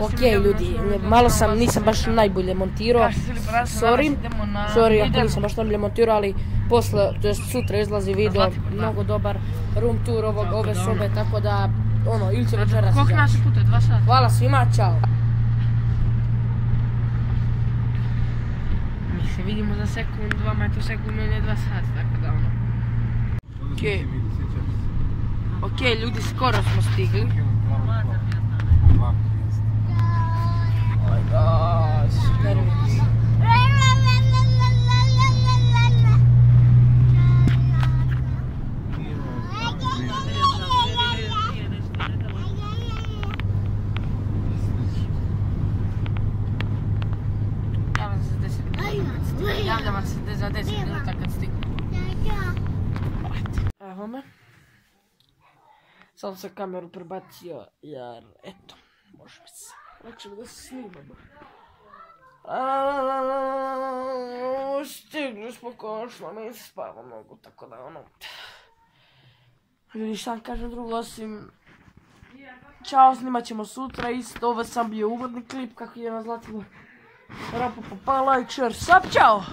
Ok ljudi, malo sam, nisam baš najbolje montirao. Danas- Sorry, sorry ako nisam baš najbolje montirao, ali posle, to jest sutra izlazi video, mnogo dobar room tour ovog, ove sobe, tako da, ono, ili će večeras Koliko naše pute? Dva sata? Hvala svima, čao. Mi se vidimo za sekund, je to sekund, meni je dva sata, tako da ono. Okej. Ok, ljudi, skoro smo stigli. Oh my gosh, nervim se. Javljam se za 10 minuta kad stigne. Javljam vam se za 10 minuta kad stigne. Evo me. Sam sam kameru prebacio, jer, eto, može se. Hoćemo da se snimamo. Stigli smo konačno, mi se spava mnogo, tako da ono... Ljudi, šta kažem drugo, osim... Ćao, snimat ćemo sutra isto, ovo sam bio uvodni klip, kako je na Zlatibor. Rapa, like, share, sub, čau.